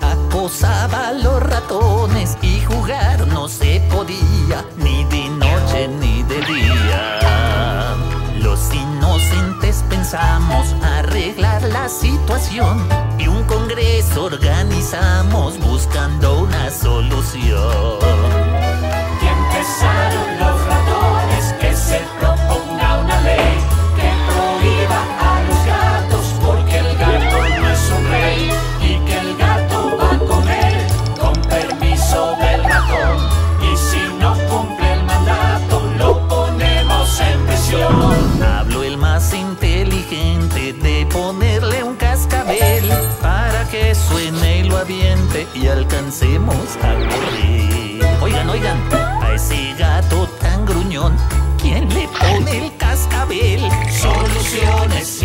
acosaba a los ratones y jugar no se podía, ni de noche ni de día. Los inocentes pensamos arreglar la situación y un congreso organizamos buscando una solución. inteligente de ponerle un cascabel para que suene y lo aviente y alcancemos a correr. Oigan, oigan, a ese gato tan gruñón, ¿quién le pone el cascabel? Soluciones